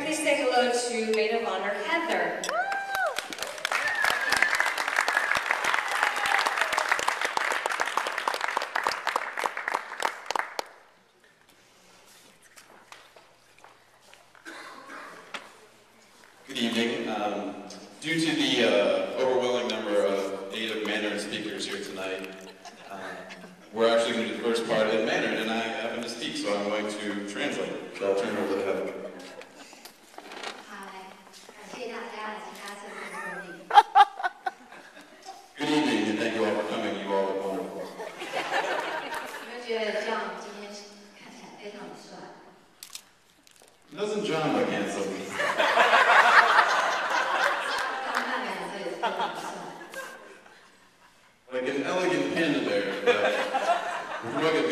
Please say hello to Maid of Honor Heather. Good evening. Um, due to the uh, overwhelming number of native Mandarin speakers here tonight, uh, we're actually going to do the first part in Mandarin, and I happen to speak, so I'm going to translate. So I'll turn to Heather. 觉得这样今天看起来非常的帅？ Doesn't John look handsome? 刚看两个也非常帅。 Like an elegant pin there, but rugged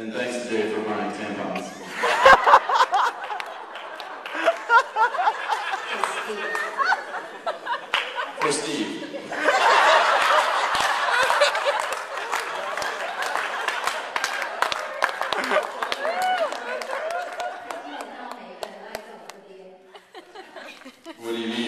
And thanks to Jay for buying tampons. for Steve. what do you mean?